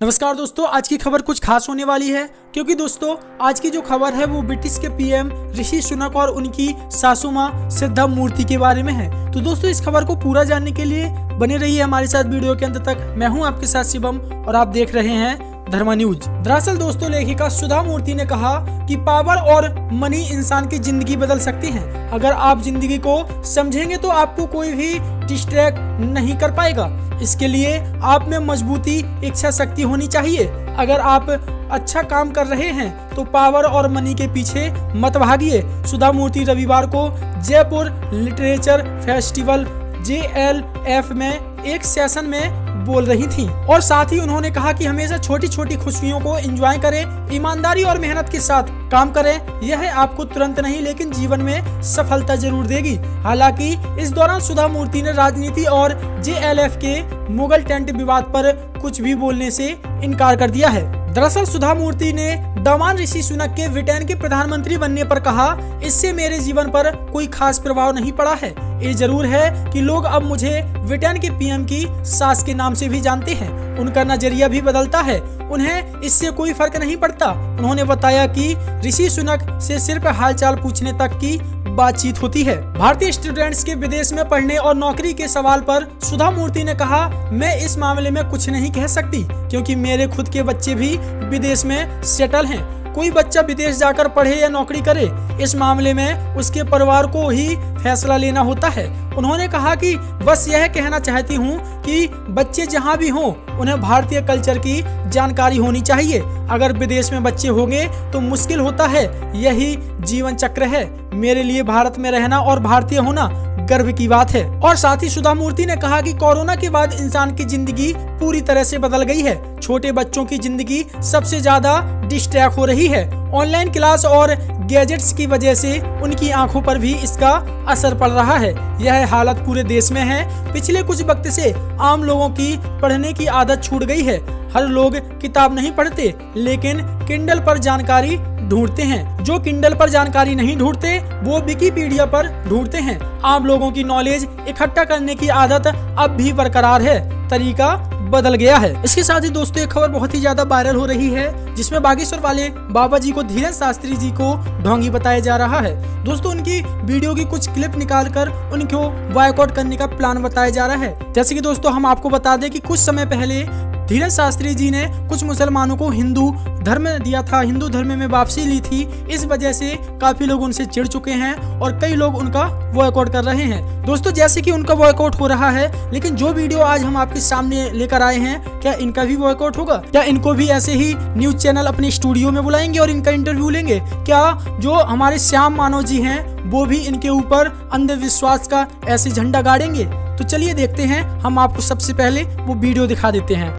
नमस्कार दोस्तों, आज की खबर कुछ खास होने वाली है, क्योंकि दोस्तों, आज की जो खबर है वो ब्रिटिश के पीएम ऋषि सुनक और उनकी सासू माँ सिद्धा मूर्ति के बारे में है। तो दोस्तों, इस खबर को पूरा जानने के लिए बने रहिए हमारे साथ वीडियो के अंत तक। मैं हूँ आपके साथ शिवम और आप देख रहे हैं धर्मा न्यूज़। दरअसल दोस्तों, लेखिका सुधा मूर्ति ने कहा कि पावर और मनी इंसान की ज़िंदगी बदल सकती है। अगर आप ज़िंदगी को समझेंगे तो आपको कोई भी डिस्ट्रैक्ट नहीं कर पाएगा। इसके लिए आप में मजबूती, इच्छा शक्ति होनी चाहिए। अगर आप अच्छा काम कर रहे हैं तो पावर और मनी के पीछे मत भागिए। सुधा मूर्ति रविवार को जयपुर लिटरेचर फेस्टिवल, जेएलएफ में एक सेशन में बोल रही थी। और साथ ही उन्होंने कहा कि हमेशा छोटी छोटी खुशियों को एंजॉय करें, ईमानदारी और मेहनत के साथ काम करें। यह आपको तुरंत नहीं, लेकिन जीवन में सफलता ज़रूर देगी। हालाँकि, इस दौरान सुधा मूर्ति ने राजनीति और जेएलएफ के मुगल टेंट विवाद पर कुछ भी बोलने से इनकार कर दिया है। दरअसल सुधा मूर्ति ने दमान ऋषि सुनक के ब्रिटेन के प्रधानमंत्री बनने पर कहा, इससे मेरे जीवन पर कोई खास प्रभाव नहीं पड़ा है। ये ज़रूर है कि लोग अब मुझे ब्रिटेन के पीएम की सास के नाम से भी जानते हैं। उनका नज़रिया भी बदलता है। उन्हें इससे कोई फ़र्क नहीं पड़ता। उन्होंने बताया कि ऋषि सुनक से सिर्फ़ हालचाल पूछने तक की बातचीत होती है। भारतीय स्टूडेंट्स के विदेश में पढ़ने और नौकरी के सवाल पर सुधा मूर्ति ने कहा, मैं इस मामले में कुछ नहीं कह सकती, क्योंकि मेरे खुद के बच्चे भी विदेश में सेटल हैं। कोई बच्चा विदेश जाकर पढ़े या नौकरी करे, इस मामले में उसके परिवार को ही फैसला लेना होता है। उन्होंने कहा कि बस यह कहना चाहती हूँ कि बच्चे जहाँ भी हों, उन्हें भारतीय कल्चर की जानकारी होनी चाहिए। अगर विदेश में बच्चे होंगे तो मुश्किल होता है। यही जीवन चक्र है। मेरे लिए भारत में रहना और भारतीय होना गर्व की बात है। और साथ ही सुधा मूर्ति ने कहा कि कोरोना के बाद इंसान की ज़िंदगी पूरी तरह से बदल गई है। छोटे बच्चों की ज़िंदगी सबसे ज़्यादा डिस्ट्रैक्ट हो रही है। ऑनलाइन क्लास और गैजेट्स की वजह से उनकी आँखों पर भी इसका असर पड़ रहा है। यह हालत पूरे देश में है। पिछले कुछ वक्त से आम लोगों की पढ़ने की आदत छूट गई है। हर लोग किताब नहीं पढ़ते, लेकिन किंडल पर जानकारी ढूंढते हैं। जो किंडल पर जानकारी नहीं ढूंढते, वो विकीपीडिया पर ढूंढते हैं। आम लोगों की नॉलेज इकट्ठा करने की आदत अब भी बरकरार है। तरीका बदल गया है। इसके साथ ही दोस्तों, एक खबर बहुत ही ज़्यादा वायरल हो रही है, जिसमें बागेश्वर वाले बाबा जी को, धीरज शास्त्री जी को ढोंगी बताया जा रहा है। दोस्तों, उनकी वीडियो की कुछ क्लिप निकाल कर उनको बायकआउट करने का प्लान बताया जा रहा है। जैसे की दोस्तों, हम आपको बता दें कि कुछ समय पहले धीरज शास्त्री जी ने कुछ मुसलमानों को हिंदू धर्म दिया था। हिंदू धर्म में वापसी ली थी। इस वजह से काफ़ी लोग उनसे चिड़ चुके हैं और कई लोग उनका वॉयकआउट कर रहे हैं। दोस्तों, जैसे कि उनका वॉयकआउट हो रहा है, लेकिन जो वीडियो आज हम आपके सामने लेकर आए हैं, क्या इनका भी वॉयकआउट होगा? क्या इनको भी ऐसे ही न्यूज़ चैनल अपने स्टूडियो में बुलाएँगे और इनका इंटरव्यू लेंगे? क्या जो हमारे श्याम मानव जी हैं, वो भी इनके ऊपर अंधविश्वास का ऐसे झंडा गाड़ेंगे? तो चलिए देखते हैं। हम आपको सबसे पहले वो वीडियो दिखा देते हैं।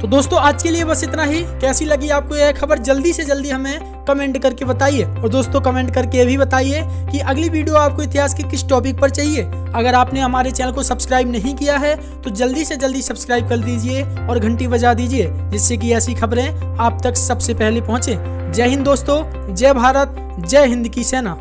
तो दोस्तों, आज के लिए बस इतना ही। कैसी लगी आपको यह खबर, जल्दी से जल्दी हमें कमेंट करके बताइए। और दोस्तों, कमेंट करके भी बताइए कि अगली वीडियो आपको इतिहास के किस टॉपिक पर चाहिए। अगर आपने हमारे चैनल को सब्सक्राइब नहीं किया है तो जल्दी से जल्दी सब्सक्राइब कर दीजिए और घंटी बजा दीजिए, जिससे कि ऐसी खबरें आप तक सबसे पहले पहुँचे। जय हिंद दोस्तों, जय भारत, जय हिंद की सेना।